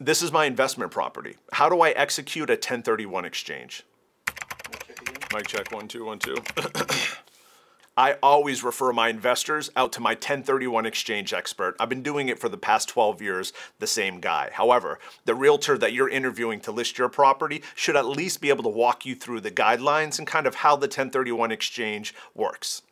This is my investment property. How do I execute a 1031 exchange? Mic check one, two, one, two. I always refer my investors out to my 1031 exchange expert. I've been doing it for the past 12 years, the same guy. However, the realtor that you're interviewing to list your property should at least be able to walk you through the guidelines and kind of how the 1031 exchange works.